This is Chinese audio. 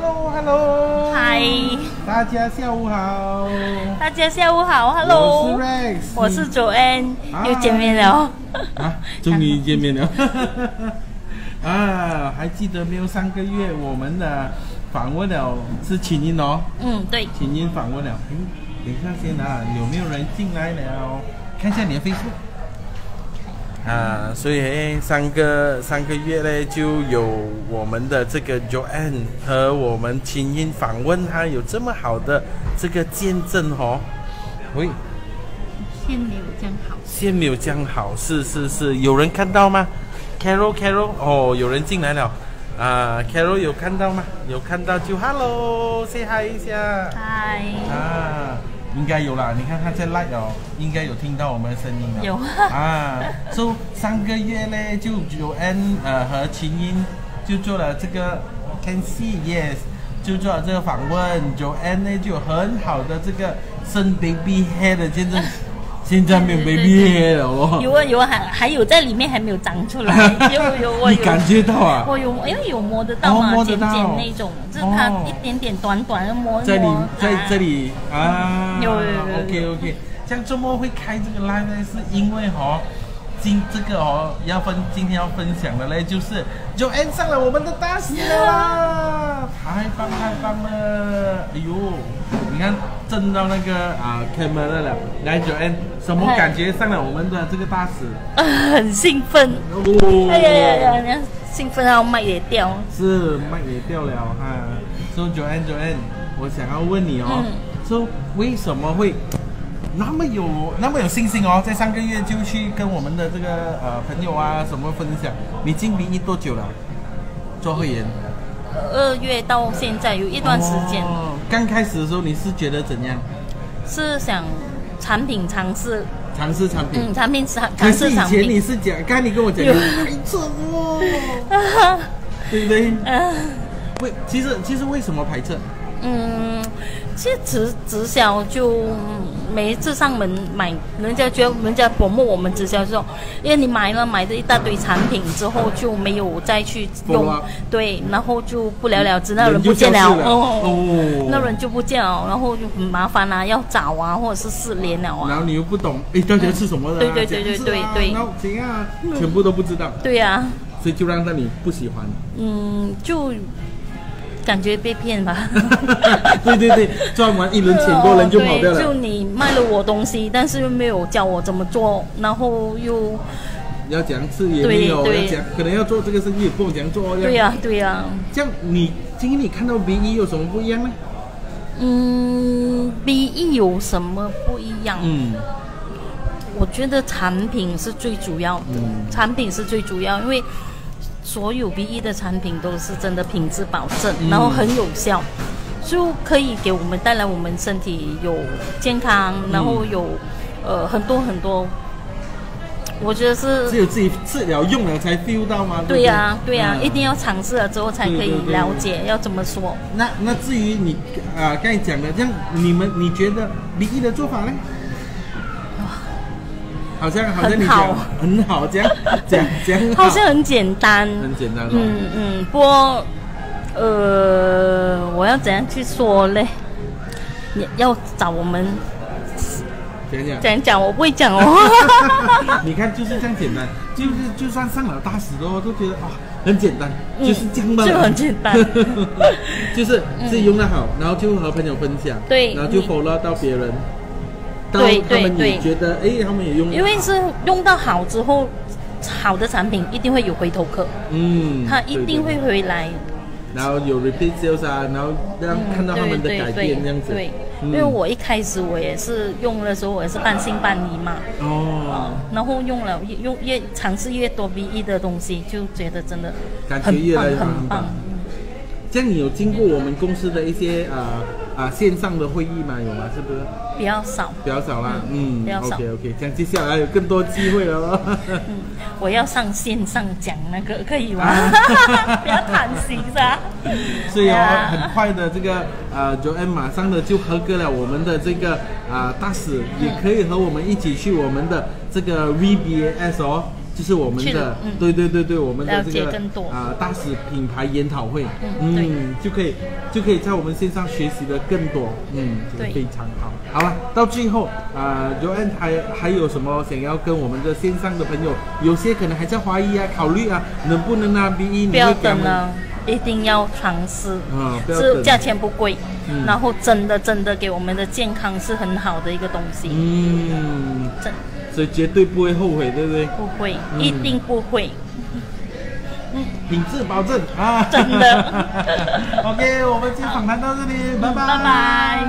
Hello，Hello，嗨，大家下午好。大家下午好，Hello，是 Rex，我是 Joanne，又见面了。啊，终于见面了。啊，还记得没有？上个月我们的访问了是秦音哦，嗯，对，秦音访问了。嗯，等一下先啊，有没有人进来了？看一下你的 Facebook。啊，所以诶上个上个月呢，就有我们的这个 Joanne 和我们秦音访问他，有这么好的这个见证哦。喂，线没有这样好。线没有这样好，是是是，有人看到吗？Carol Carol，哦，有人进来了。啊，Carol 有看到吗？有看到就 Hello，say hi 一下。嗨，啊，应该有啦，你看他在 live 哦，应该有听到我们的声音了。有啊，so 上个月呢，就 Joanne 呃和秦音就做了这个 Can see yes，就做了这个访问，Joanne 呢就有很好的这个生 baby hair 的见证，现在没有 baby 了哦。有啊有啊，还还有在里面还没有长出来，有有我有。你感觉到啊？我有，因为有摸得到嘛，尖哦摸得到尖那种，就是它哦一点点短短的摸一在里。在啊这里啊，有有有有 OK OK，这样周末会开这个 live 呢，是因为哈，今这个哦要分今天要分享的嘞，就是 Joanne 上了我们的大喜啦，太棒太棒了！哎呦，你看震到那个啊 camera 了，来 Joanne 什么感觉上了我们的这个大使？很兴奋。哦，哎呀呀呀，兴奋到麦也掉。是麦也掉了哈。So Joanne Joanne，我想要问你哦，嗯说为什么会那么有那么有信心哦？在上个月就去跟我们的这个呃朋友啊什么分享，你进 B 一多久了？做会员二月到现在有一段时间，哦刚开始的时候你是觉得怎样？是想产品尝试，尝试产品。嗯，产品尝可尝是以前你试产品。是讲，刚才你跟我讲，太扯了，对不对？嗯 为其实其实为什么排斥？嗯，其实直直销就每一次上门买，人家觉得人家琢磨我们直销之后，因为你买了买了一大堆产品之后就没有再去用对，然后就不了了之，那人人不见了哦，哦。那人就不见了，然后就很麻烦啊，要找啊，或者是失联了啊，然后你又不懂，哎，到底要吃什么的、啊？对对对对对对。然后行啊，全部都不知道，对呀、所以就让那你不喜欢。嗯，就感觉被骗吧。对对对，赚完一轮钱过，人就跑掉对，就。你卖了我东西，但是又没有教我怎么做，然后又要讲吃也没有，要讲可能要做这个生意也不懂怎样做。对呀、对呀、这样你今天你看到 B E 有什么不一样呢？嗯，B E 有什么不一样？嗯我觉得产品是最主要的，嗯产品是最主要，因为所有 B E 的产品都是真的品质保证，嗯然后很有效，就可以给我们带来我们身体有健康，然后有呃很多很多，我觉得是只有自己治疗用了才 feel 到吗？对呀、对呀、嗯一定要尝试了之后才可以了解要怎么说。那那至于你啊刚才讲的，这样你们你觉得 BE 的做法呢？好像好像你讲很好，这样讲讲好像很简单，很简单哦。嗯嗯，不过呃，我要怎样去说嘞？你要找我们讲讲。讲讲，我不会讲哦。你看就是这样简单，就是就算上了大使哦，都觉得啊很简单，嗯就是这样就很简单 就是自己用的好，然后就和朋友分享，对然后就你 follow 到别人，到对他们对也觉得哎，他们也用因为是用到好之后，好的产品一定会有回头客，嗯，他一定会，回来。对然后有 repeat sales 啊，然后让嗯看到他们的对改变这样子，对，嗯。因为我一开始我也是用的时候，我也是半信半疑嘛。哦，然后用了越用越尝试越多 VE 的东西，就觉得真的感觉越来越棒很棒。棒。这样你有经过我们公司的一些啊啊线上的会议嘛？有吗？是不是？比较少。比较少啦，嗯比较少 OK OK，这样接下来有更多机会了哦。嗯，我要上线上讲那个可以吗？啊 不要贪心噻。所以哦，呀很快的这个呃，Joanne 马上的就合格了我们的这个啊、大使，也可以和我们一起去我们的这个 VBAS 哦，就是我们的，嗯。对对对对，我们的了这个啊、大使品牌研讨会，嗯对。就可以就可以在我们线上学习的更多，嗯，对。非常好。好了，到最后啊、j o a n 还还有什么想要跟我们的线上的朋友，有些可能还在怀疑啊、考虑啊，能不能啊？B 一不要你会给他们？等了，一定要尝试。啊，不要等，是价钱不贵，嗯。然后真的真的给我们的健康是很好的一个东西，嗯，真所以绝对不会后悔，对不对？不会，嗯一定不会。品质保证啊！真的 OK，我们今天访谈到这里，拜拜，拜拜。